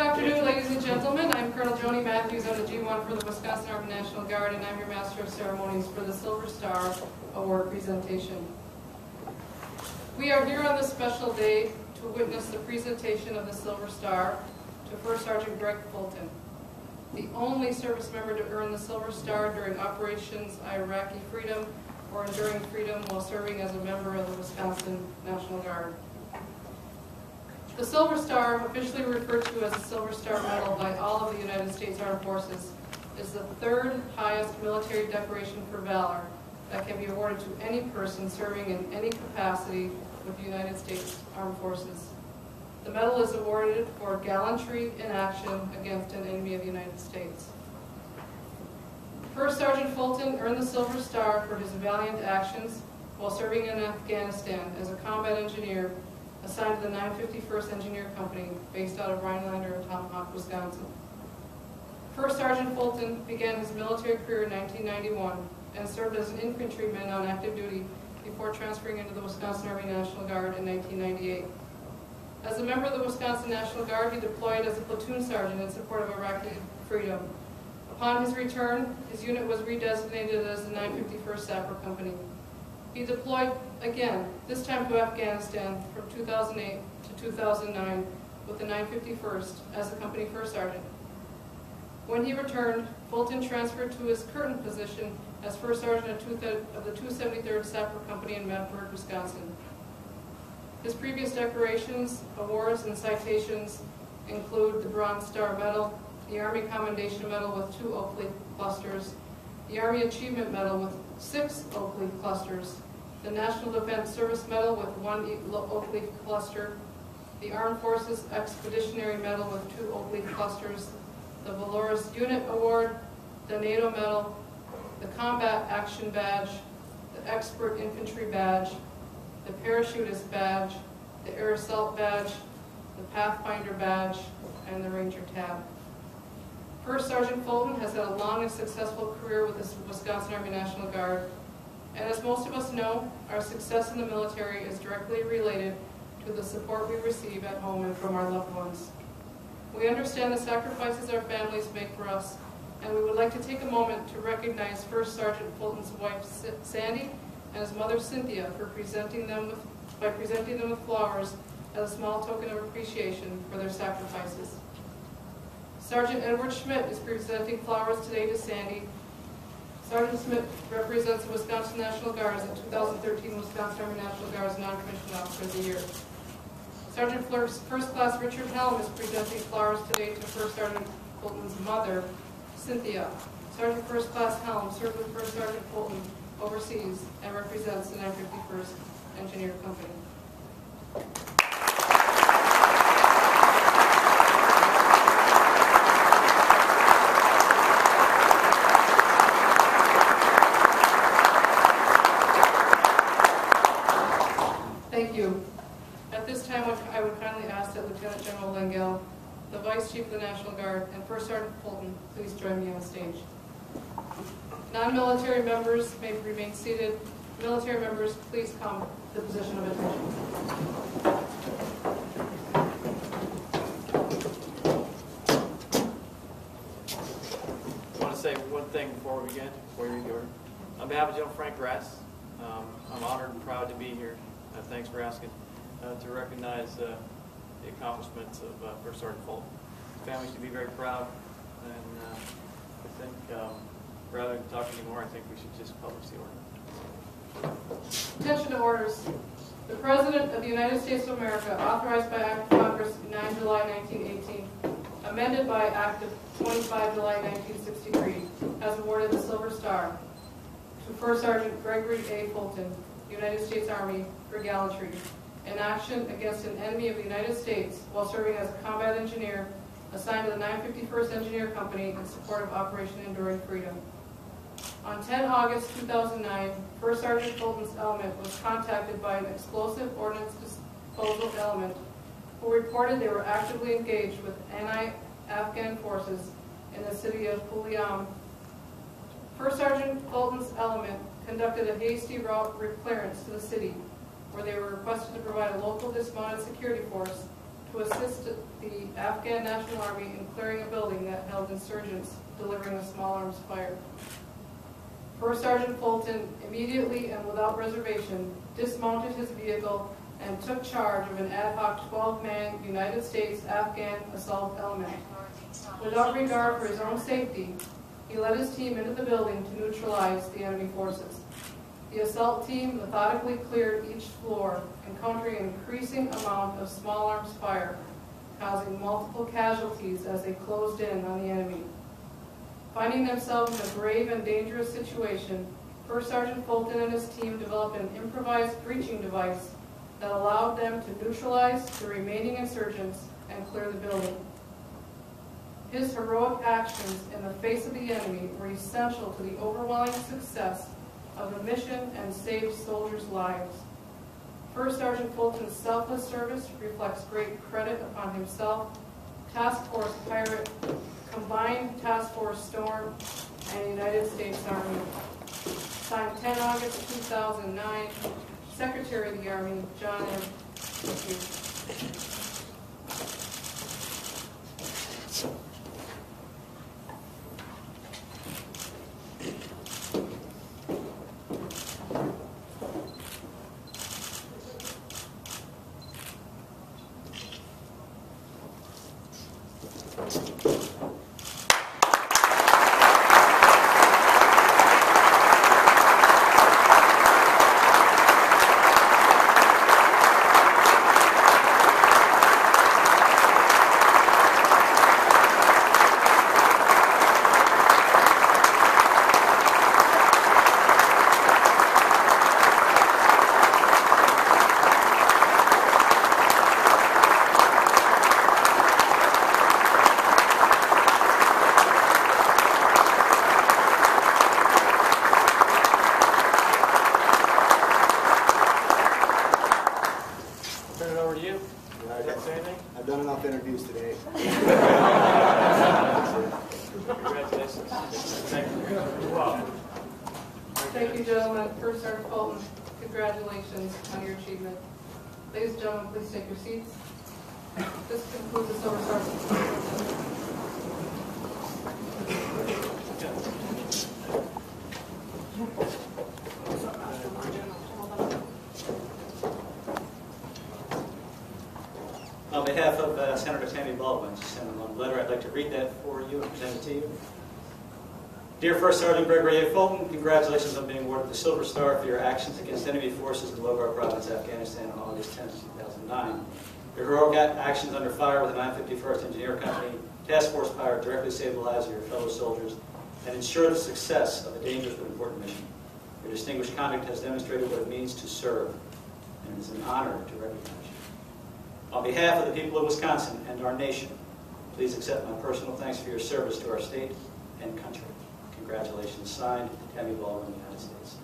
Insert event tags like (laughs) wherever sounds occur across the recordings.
afternoon, ladies and gentlemen. I'm Colonel Joni Matthews. I'm the G1 for the Wisconsin Army National Guard, and I'm your Master of Ceremonies for the Silver Star Award presentation. We are here on this special day to witness the presentation of the Silver Star to First Sergeant Greg Fulton, the only service member to earn the Silver Star during Operations Iraqi Freedom or Enduring Freedom while serving as a member of the Wisconsin National Guard. The Silver Star, officially referred to as the Silver Star Medal by all of the United States Armed Forces, is the third highest military decoration for valor that can be awarded to any person serving in any capacity with the United States Armed Forces. The medal is awarded for gallantry in action against an enemy of the United States. First Sergeant Fulton earned the Silver Star for his valiant actions while serving in Afghanistan as a combat engineer assigned to the 951st Engineer Company based out of Rhinelander and Tomahawk, Wisconsin. First Sergeant Fulton began his military career in 1991 and served as an infantryman on active duty before transferring into the Wisconsin Army National Guard in 1998. As a member of the Wisconsin National Guard, he deployed as a platoon sergeant in support of Iraqi freedom. Upon his return, his unit was redesignated as the 951st Sapper Company. He deployed again, this time to Afghanistan from 2008 to 2009 with the 951st as a company first sergeant. When he returned, Fulton transferred to his current position as first sergeant of the 273rd Sapper Company in Medford, Wisconsin. His previous decorations, awards, and citations include the Bronze Star Medal, the Army Commendation Medal with two oak leaf clusters, the Army Achievement Medal with six oak leaf clusters, the National Defense Service Medal with one oak leaf cluster, the Armed Forces Expeditionary Medal with two oak leaf clusters, the Valorous Unit Award, the NATO Medal, the Combat Action Badge, the Expert Infantry Badge, the Parachutist Badge, the Air Assault Badge, the Pathfinder Badge, and the Ranger Tab. First Sergeant Fulton has had a long and successful career with the Wisconsin Army National Guard, and as most of us know, our success in the military is directly related to the support we receive at home and from our loved ones. We understand the sacrifices our families make for us, and we would like to take a moment to recognize First Sergeant Fulton's wife, Sandy, and his mother, Cynthia, for presenting them with, by presenting them with flowers as a small token of appreciation for their sacrifices. Sergeant Edward Schmidt is presenting flowers today to Sandy. Sergeant Smith represents the Wisconsin National Guard as the 2013 Wisconsin Army National Guard's Non-Commissioned Officer of the Year. Sergeant First Class Richard Helm is presenting flowers today to First Sergeant Fulton's mother, Cynthia. Sergeant First Class Helm served with First Sergeant Fulton overseas and represents the 951st Engineer Company. Thank you. At this time, I would kindly ask that Lieutenant General Lengyel, the Vice Chief of the National Guard, and First Sergeant Fulton please join me on stage. Non-military members may remain seated. Military members, please come to the position of attention. I want to say one thing before we begin, before you go. On behalf of General Frank Grass, um, I'm honored and proud to be here. Uh, thanks for asking. Uh, to recognize uh, the accomplishments of First Sergeant Fulton. The family should be very proud, and I think um, rather than talk anymore, I think we should just publish the order. Attention to orders. The President of the United States of America, authorized by Act of Congress 9 July 1918, amended by Act of 25 July 1963, has awarded the Silver Star to First Sergeant Gregory A. Fulton, United States Army, for gallantry in action against an enemy of the United States while serving as a combat engineer assigned to the 951st Engineer Company in support of Operation Enduring Freedom. On 10 August 2009, First Sergeant Fulton's element was contacted by an explosive ordnance disposal element who reported they were actively engaged with anti-Afghan forces in the city of Pul-e-Alam. First Sergeant Fulton's element conducted a hasty route clearance to the city, where they were requested to provide a local dismounted security force to assist the Afghan National Army in clearing a building that held insurgents delivering a small arms fire. First Sergeant Fulton immediately and without reservation dismounted his vehicle and took charge of an ad hoc 12-man United States Afghan assault element. Without regard for his own safety, he led his team into the building to neutralize the enemy forces. The assault team methodically cleared each floor, encountering an increasing amount of small arms fire, causing multiple casualties as they closed in on the enemy. Finding themselves in a grave and dangerous situation, First Sergeant Fulton and his team developed an improvised breaching device that allowed them to neutralize the remaining insurgents and clear the building. His heroic actions in the face of the enemy were essential to the overwhelming success of the mission and saved soldiers' lives. First Sergeant Fulton's selfless service reflects great credit upon himself, Task Force Pirate, Combined Task Force Storm, and United States Army. Signed 10 August 2009, Secretary of the Army, John M. McHugh. Turn it over to you. All Would you like to right. say anything? I've done enough interviews today. (laughs) Congratulations. Thank you. You're welcome. Thank you, gentlemen. First Sergeant Fulton, congratulations on your achievement. Ladies and gentlemen, please take your seats. This concludes the Silver Sergeant. Behalf of uh, Senator Tammy Baldwin, sent a letter. I'd like to read that for you and present it to you. Dear First Sergeant Gregory A. Fulton, congratulations on being awarded the Silver Star for your actions against enemy forces in Logar Province, Afghanistan on August 10, 2009. Your heroic actions under fire with the 951st Engineer Company, Task Force Pirate directly saved the lives of your fellow soldiers and ensured the success of a dangerous but important mission. Your distinguished conduct has demonstrated what it means to serve, and it is an honor to recognize you. On behalf of the people of Wisconsin and our nation, please accept my personal thanks for your service to our state and country. Congratulations. Signed, Tammy Baldwin, United States.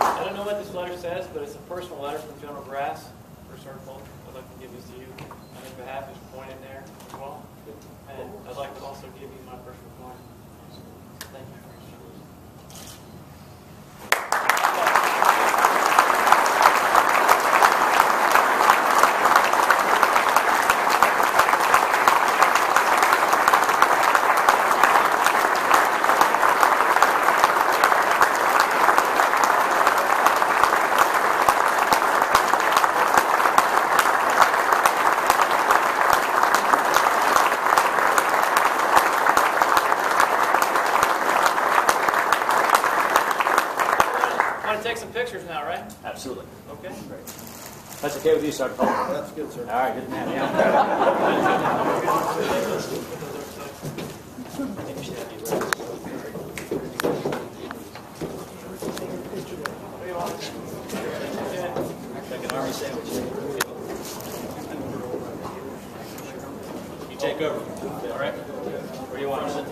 I don't know what this letter says, but it's a personal letter from General Grass, First Sergeant Fulton. I'd like to give this to you on his point in there as well. And I'd like to also give you my personal point. Thank you. Want to take some pictures now, right? Absolutely. Okay. Great. That's okay with you, Sergeant Paul? That's good, sir. All right, good man, yeah. What do you want? Like an army sandwich. You take over, all right? Where do you want to sit,